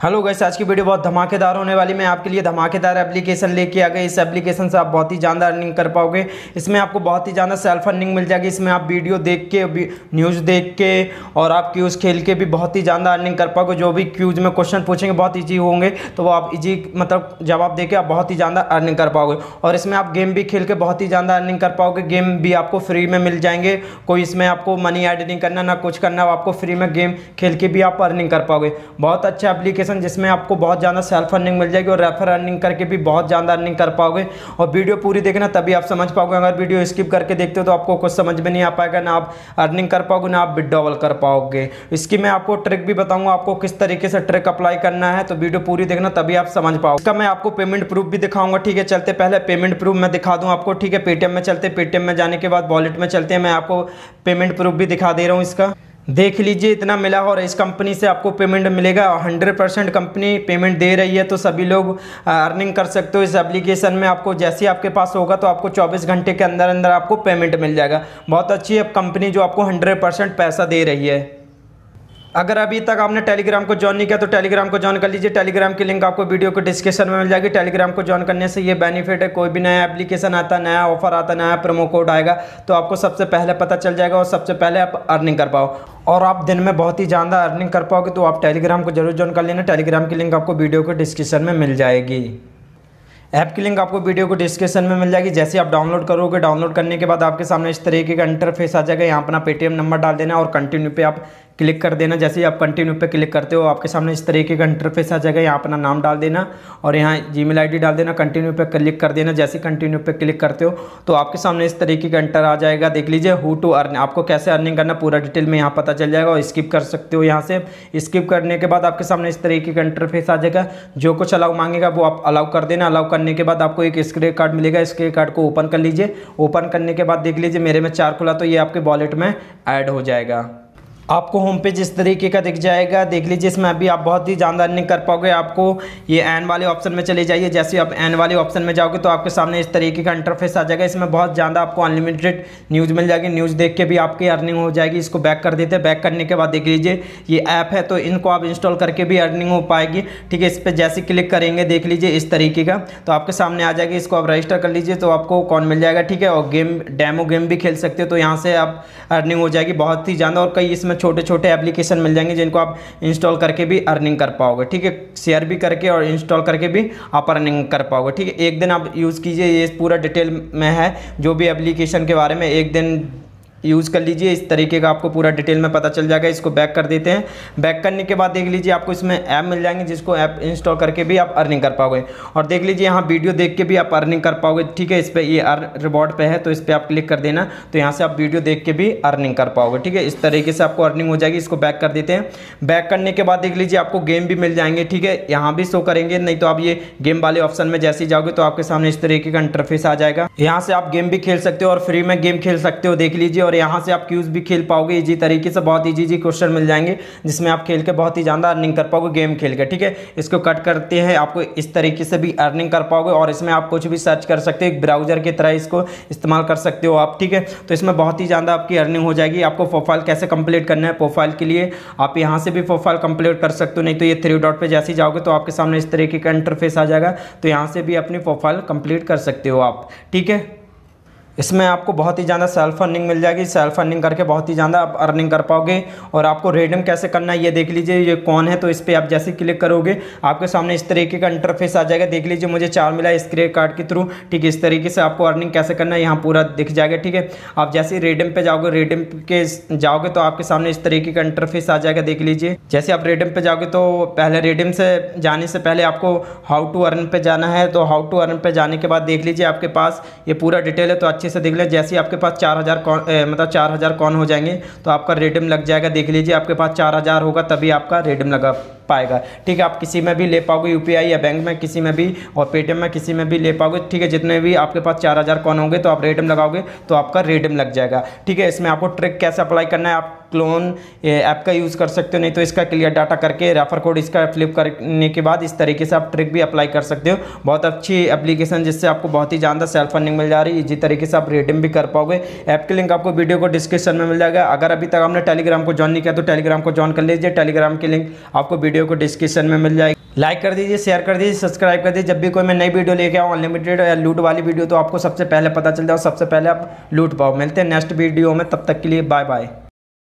Hello guys आज की video बहुत धमाकेदार होने वाली। मैं आपके लिए धमाकेदार एप्लीकेशन लेके आ गई इस एप्लीकेशन से आप बहुत ही ज़्यादा अर्निंग कर पाओगे। इसमें आपको बहुत ही ज़्यादा सेल्फ अर्निंग मिल जाएगी। इसमें आप वीडियो देख के न्यूज़ देख के और आप क्यूज़ खेल के भी बहुत ही ज़्यादा अर्निंग कर पाओगे। जो भी क्यूज़ में क्वेश्चन पूछेंगे, बहुत ईजी होंगे। तो वो आप ईजी मतलब जवाब दे के आप बहुत ही ज़्यादा अर्निंग कर पाओगे। और इसमें आप गेम भी खेल के बहुत ही ज़्यादा अर्निंग कर पाओगे। गेम भी आपको फ्री में मिल जाएँगे। कोई इसमें आपको मनी ऐड नहीं करना, ना कुछ करना आपको फ्री में गेम खेल के भी आप अर्निंग कर पाओगे। बहुत अच्छा एप्लीकेशन जिसमें आपको बहुत ज़्यादा सेल्फ अर्निंग मिल जाएगी और रेफर अर्निंग करके भी बहुत ज़्यादा अर्निंग कर पाओगे। और वीडियो पूरी देखना, तभी आप समझ पाओगे। अगर वीडियो स्किप करके देखते हो तो आपको कुछ समझ में नहीं आ पाएगा, ना आप अर्निंग कर पाओगे, ना आप विड्रॉवल कर पाओगे। इसकी मैं आपको ट्रिक भी बताऊँगा, आपको किस तरीके से ट्रिक अप्लाई करना है। तो वीडियो पूरी देखना, तभी आप समझ पाओ इसका मैं आपको पेमेंट प्रूफ भी दिखाऊँगा, ठीक है? चलते पहले पेमेंट प्रूफ मैं दिखा दूँ आपको, ठीक है? पेटीएम में चलते पेटीएम में जाने के बाद वॉलेट में चलते हैं। मैं आपको पेमेंट प्रूफ भी दिखा दे रहा हूँ इसका। देख लीजिए, इतना मिला और इस कंपनी से आपको पेमेंट मिलेगा। हंड्रेड परसेंट कंपनी पेमेंट दे रही है तो सभी लोग अर्निंग कर सकते हो। इस एप्लीकेशन में आपको जैसे ही आपके पास होगा तो आपको 24 घंटे के अंदर अंदर आपको पेमेंट मिल जाएगा। बहुत अच्छी है कंपनी जो आपको हंड्रेड परसेंट पैसा दे रही है। अगर अभी तक आपने टेलीग्राम को ज्वाइन नहीं किया तो टेलीग्राम को ज्वाइन कर लीजिए। टेलीग्राम की लिंक आपको वीडियो को डिस्क्रिप्शन में मिल जाएगी। टेलीग्राम को ज्वाइन करने से ये बेनिफिट है, कोई भी नया एप्लीकेशन आता, नया ऑफ़र आता, नया प्रोमो कोड आएगा तो आपको सबसे पहले पता चल जाएगा और सबसे पहले आप अर्निंग कर पाओ। और आप दिन में बहुत ही ज़्यादा अर्निंग कर पाओगे तो आप टेलीग्राम को ज़रूर ज्वाइन कर लेना। टेलीग्राम की लिंक आपको वीडियो को डिस्क्रिप्शन में मिल जाएगी। ऐप की लिंक आपको वीडियो को डिस्क्रिप्शन में मिल जाएगी। जैसे आप डाउनलोड करोगे डाउनलोड करने के बाद आपके सामने इस तरीके का इंटरफेस आ जाएगा। यहाँ अपना पेटीएम नंबर डाल देना और कंटिन्यू पे आप क्लिक कर देना। जैसे ही आप कंटिन्यू पे क्लिक करते हो, आपके सामने इस तरीके का इंटरफेस आ जाएगा। यहाँ अपना नाम डाल देना और यहाँ जी मेल डाल देना। कंटिन्यू पे क्लिक कर देना। जैसे कंटिन्यू पे क्लिक करते हो तो आपके सामने इस तरीके का इंटर आ जाएगा। देख लीजिए हु टू अर्न आपको कैसे अर्निंग करना, पूरा डिटेल में यहाँ पता चल जाएगा और स्किप कर सकते हो यहाँ से। स्किप करने के बाद आपके सामने इस तरीके का इंटरफेस आ जाएगा। जो कुछ अलाउ मांगेगा, वो आप अलाउ कर देना। अलाउ करने के बाद आपको एक स्क्रे कार्ड मिलेगा। स्क्रे कार्ड को ओपन कर लीजिए। ओपन करने के बाद देख लीजिए, मेरे में चार खुला तो ये आपके वॉलेट में ऐड हो जाएगा। आपको होम पेज इस तरीके का दिख जाएगा। देख लीजिए, इसमें अभी आप बहुत ही ज़्यादा अर्निंग कर पाओगे। आपको ये एन वाले ऑप्शन में चले जाइए। जैसे आप एन वाले ऑप्शन में जाओगे तो आपके सामने इस तरीके का इंटरफेस आ जाएगा। इसमें बहुत ज़्यादा आपको अनलिमिटेड न्यूज़ मिल जाएगी। न्यूज़ देख के भी आपकी अर्निंग हो जाएगी। इसको बैक कर देते हैं। बैक करने के बाद देख लीजिए, ये ऐप है तो इनको आप इंस्टॉल करके भी अर्निंग हो पाएगी। ठीक है, इस पर जैसे क्लिक करेंगे, देख लीजिए, इस तरीके का। तो आपके सामने आ जाएगी। इसको आप रजिस्टर कर लीजिए तो आपको कौन मिल जाएगा। ठीक है, और गेम डेमो गेम भी खेल सकते हो। तो यहाँ से आप अर्निंग हो जाएगी। बहुत ही ज़्यादा, और कई इसमें छोटे छोटे एप्लीकेशन मिल जाएँगे जिनको आप इंस्टॉल करके भी अर्निंग कर पाओगे। ठीक है? शेयर भी करके और इंस्टॉल करके भी आप अर्निंग कर पाओगे। ठीक है? एक दिन आप यूज़ कीजिए, ये पूरा डिटेल में है। जो भी एप्लीकेशन के बारे में एक दिन यूज़ कर लीजिए। इस तरीके का आपको पूरा डिटेल में पता चल जाएगा। इसको बैक कर देते हैं। बैक करने के बाद देख लीजिए, आपको इसमें ऐप मिल जाएँगे जिसको ऐप इंस्टॉल करके भी आप अर्निंग कर पाओगे। और देख लीजिए, यहाँ वीडियो देख के भी आप अर्निंग कर पाओगे। ठीक है, इस पर ये अर्न रिवॉर्ड पे है तो इस पर आप क्लिक कर देना। तो यहाँ से आप वीडियो देख के भी अर्निंग कर पाओगे। ठीक है, इस तरीके से आपको अर्निंग हो जाएगी। इसको बैक कर देते हैं। बैक करने के बाद देख लीजिए, आपको गेम भी मिल जाएँगे। ठीक है, यहाँ भी शो करेंगे। नहीं तो आप ये गेम वाले ऑप्शन में जैसे ही जाओगे तो आपके सामने इस तरीके का इंटरफेस आ जाएगा। यहाँ से आप गेम भी खेल सकते हो और फ्री में गेम खेल सकते हो। देख लीजिए और यहाँ से आप क्यूज भी खेल पाओगे इजी तरीके से बहुत ईजी ईजी क्वेश्चन मिल जाएँगे, जिसमें आप खेल के बहुत ही ज़्यादा अर्निंग कर पाओगे गेम खेल के, ठीक है? इसको कट करते हैं, आपको इस तरीके से भी अर्निंग कर पाओगे और इसमें आप कुछ भी सर्च कर सकते हो, एक ब्राउज़र की तरह इसको इस्तेमाल कर सकते हो आप, ठीक है? तो इसमें बहुत ही ज़्यादा आपकी अर्निंग हो जाएगी, आपको प्रोफ़ाइल कैसे कंप्लीट करना है प्रोफ़ाइल के लिए, आप यहाँ से भी प्रोफ़ाइल कंप्लीट कर सकते हो, नहीं तो ये थ्री डॉट पर जैसे ही जाओगे तो आपके सामने इस तरीके का इंटरफेस आ जाएगा तो यहाँ से भी अपनी प्रोफ़ाइल कंप्लीट कर सकते हो आप, ठीक है? इसमें आपको बहुत ही ज़्यादा सेल्फ अर्निंग मिल जाएगी। सेल्फ अर्निंग करके बहुत ही ज़्यादा आप अर्निंग कर पाओगे और आपको रेडम कैसे करना है ये देख लीजिए, ये कौन है तो इस पर आप जैसे क्लिक करोगे, आपके सामने इस तरीके का इंटरफेस आ जाएगा। देख लीजिए, मुझे चार मिला इस क्रेडिट कार्ड के थ्रू ठीक है, इस तरीके से आपको अर्निंग कैसे करना है, यहाँ पूरा दिख जाएगा। ठीक है, आप जैसे रेडम पे जाओगे रेडम के जाओगे तो आपके सामने इस तरीके का इंटरफेस आ जाएगा। देख लीजिए, जैसे आप रेडम पे जाओगे तो पहले रेडम से जाने से पहले आपको हाउ टू अर्न पे जाना है। तो हाउ टू अर्न पे जाने के बाद देख लीजिए आपके पास ये पूरा डिटेल है तो अच्छे से देख लें जैसे आपके पास चार हज़ार कौन मतलब चार हज़ार कौन हो जाएँगे तो आपका रेडम लग जाएगा। देख लीजिए, आपके पास चार हज़ार होगा, तभी आपका रेडम लगा। पाएगा। ठीक है, आप किसी में भी ले पाओगे यूपीआई या बैंक में, किसी में भी और पेटीएम में किसी में भी ले पाओगे, ठीक है, जितने भी आपके पास चार हज़ार कौन होंगे तो आप रेडम लगाओगे तो आपका रेडम लग जाएगा। ठीक है, इसमें आपको ट्रिक कैसे अप्लाई करना है, आप क्लोन ऐप का यूज़ कर सकते हो, नहीं तो इसका क्लियर डाटा करके रेफर कोड इसका फ्लिप करने के बाद इस तरीके से आप ट्रिक भी अप्लाई कर सकते हो। बहुत अच्छी एप्लीकेशन जिससे आपको बहुत ही ज़्यादा सेल्फ अर्निंग मिल जा रही है, इसी तरीके से आप रेडिंग भी कर पाओगे। ऐप के लिंक आपको वीडियो को डिस्क्रिप्शन में मिल जाएगा। अगर अभी तक आपने टेलीग्राम को ज्वाइन नहीं किया तो टेलीग्राम को ज्वाइन कर लीजिए। टेलीग्राम की लिंक आपको वीडियो को डिस्क्रिप्शन में मिल जाएगी। लाइक कर दीजिए शेयर कर दीजिए सब्सक्राइब कर दीजिए। जब भी कोई मैं नई वीडियो लेके आऊँ अनलिमिटेड या लूट वाली वीडियो तो आपको सबसे पहले पता चल जाओ सबसे पहले आप लूट पाओ। मिलते हैं नेक्स्ट वीडियो में, तब तक के लिए बाय बाय